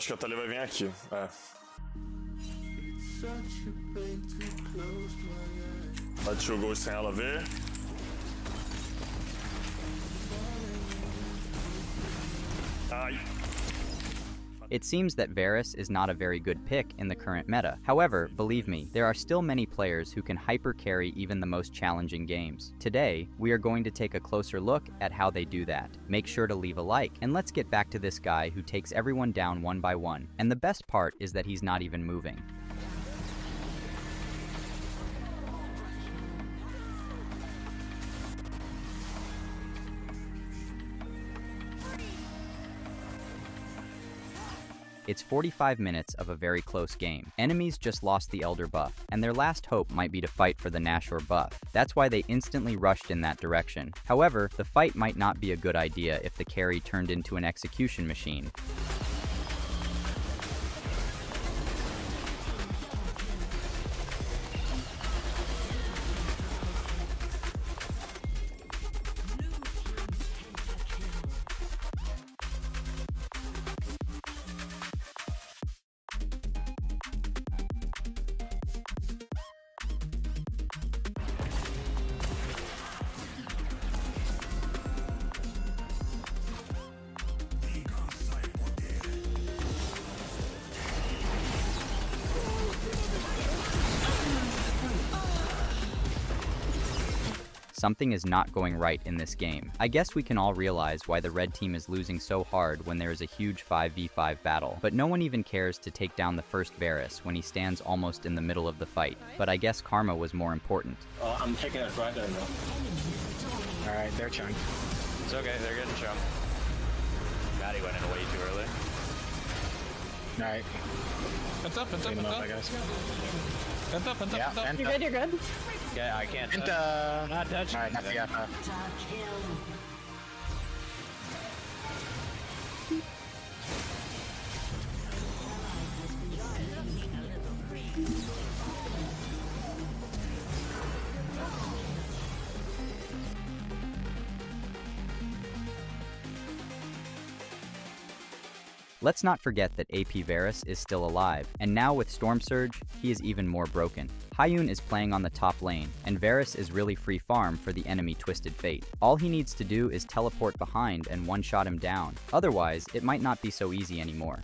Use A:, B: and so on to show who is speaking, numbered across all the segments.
A: acho que a Thalia vai vir aqui. É. Bati o gol sem ela ver. Ai.
B: It seems that Varus is not a very good pick in the current meta. However, believe me, there are still many players who can hyper carry even the most challenging games. Today, we are going to take a closer look at how they do that. Make sure to leave a like, and let's get back to this guy who takes everyone down one by one. And the best part is that he's not even moving. It's 45 minutes of a very close game. Enemies just lost the Elder buff, and their last hope might be to fight for the Nashor buff. That's why they instantly rushed in that direction. However, the fight might not be a good idea if the carry turned into an execution machine. Something is not going right in this game. I guess we can all realize why the red team is losing so hard when there is a huge 5v5 battle, but no one even cares to take down the first Varus when he stands almost in the middle of the fight. But I guess Karma was more important.
C: Oh, I'm taking it right there now.
D: Alright, they're chunked.
E: It's okay, they're getting chunked. Maddie went in way too early.
D: Alright.
F: Pent up, pent up,
D: Clean them up,
F: up.
D: I guess.
F: Pent up, pent up,
D: Yeah,
F: pent up.
D: and
G: You're good, you're good.
E: Yeah, I can't.
D: And
E: touch.
D: uh,
E: Not touching.
D: Alright, not the
B: Let's not forget that AP Varus is still alive, and now with Storm Surge, he is even more broken. Hyun is playing on the top lane, and Varus is really free farm for the enemy Twisted Fate. All he needs to do is teleport behind and one-shot him down. Otherwise, it might not be so easy anymore.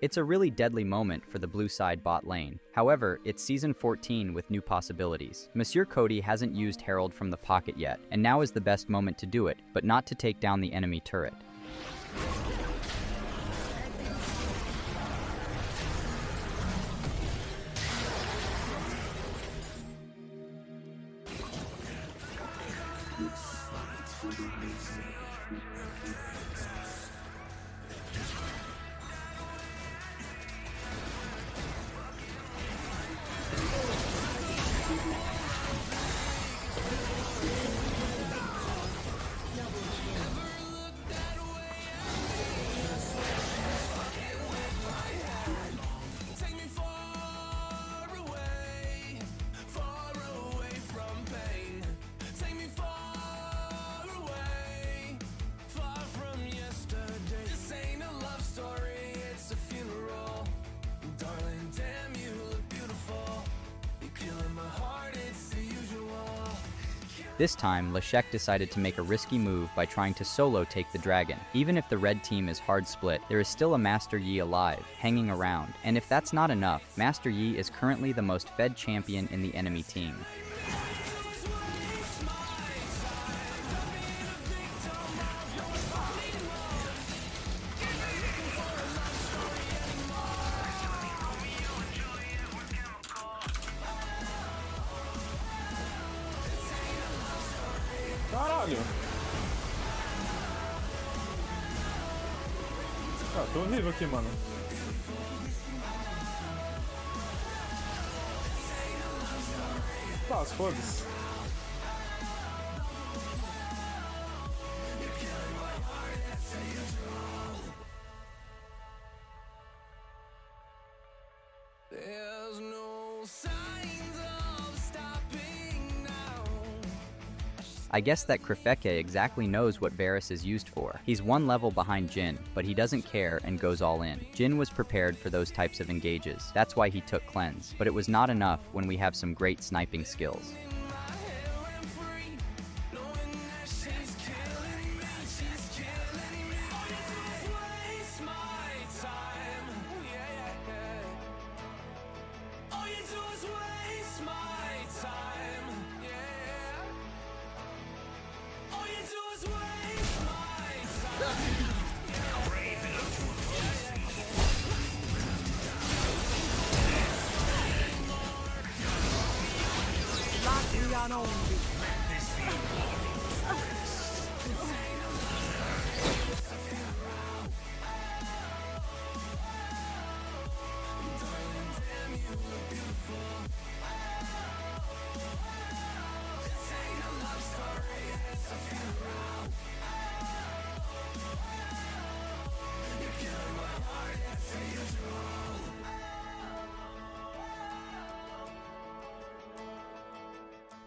B: It's a really deadly moment for the blue side bot lane. However, it's season 14 with new possibilities. Monsieur Cody hasn't used Herald from the pocket yet, and now is the best moment to do it, but not to take down the enemy turret. This time, Leshek decided to make a risky move by trying to solo take the dragon. Even if the red team is hard split, there is still a Master Yi alive, hanging around. And if that's not enough, Master Yi is currently the most fed champion in the enemy team.
F: Caralho. Ah, tô horrível aqui, mano. Tá, foda-se.
B: I guess that Krifeke exactly knows what Varus is used for. He's one level behind Jhin, but he doesn't care and goes all in. Jhin was prepared for those types of engages. That's why he took Cleanse. But it was not enough when we have some great sniping skills.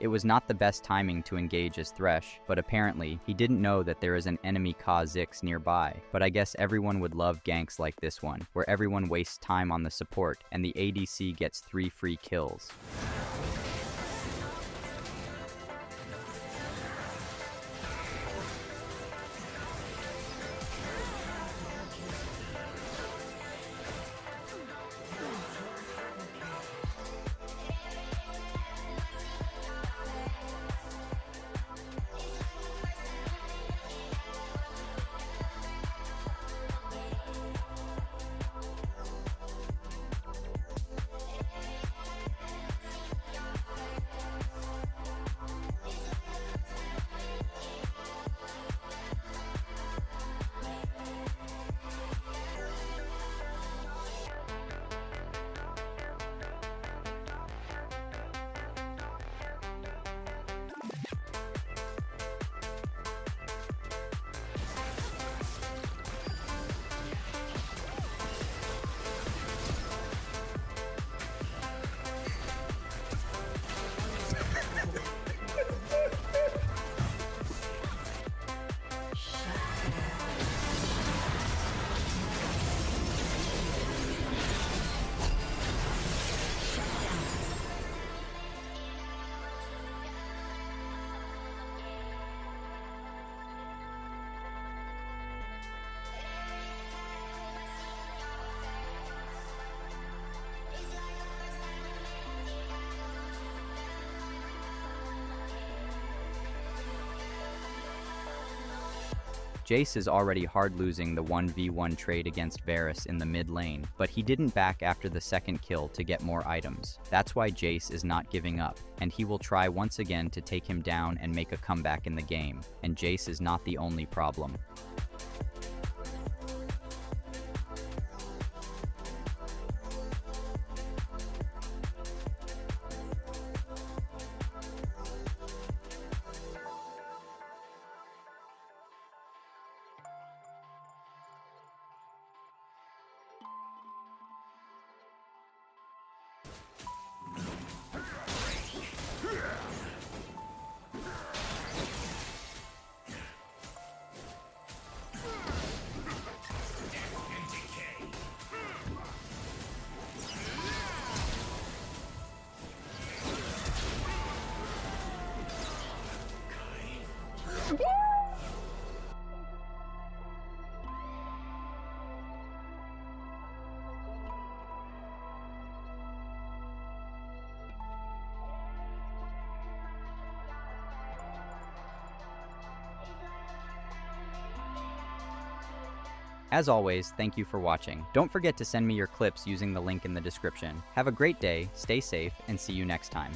B: It was not the best timing to engage as Thresh, but apparently, he didn't know that there is an enemy Kha'Zix nearby. But I guess everyone would love ganks like this one, where everyone wastes time on the support, and the ADC gets 3 free kills. Jace is already hard losing the 1v1 trade against Varus in the mid lane, but he didn't back after the second kill to get more items. That's why Jace is not giving up, and he will try once again to take him down and make a comeback in the game, and Jace is not the only problem. As always, thank you for watching. Don't forget to send me your clips using the link in the description. Have a great day, stay safe, and see you next time.